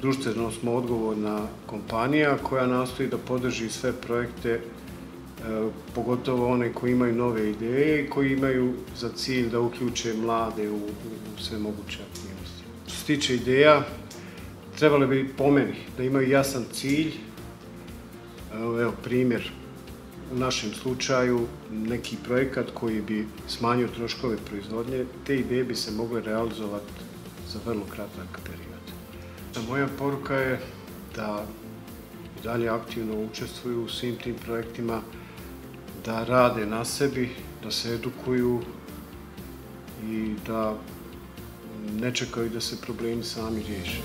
društveno smo odgovorna kompanija koja nastoji da podrži sve projekte, e, pogotovo one koji imaju nove ideje i koji imaju za cilj da uključe mlade u, u sve moguće aktivnosti. Što se tiče ideja, trebali bi po meni da imaju jasan cilj, e, evo primjer, u našem slučaju neki projekat koji bi smanjio troškove proizvodnje, te ideje bi se mogle realizovati za vrlo kratak period. Moja poruka je da i dalje aktivno učestvuju u svim tim projektima, da rade na sebi, da se edukuju i da ne čekaju da se problemi sami riješe.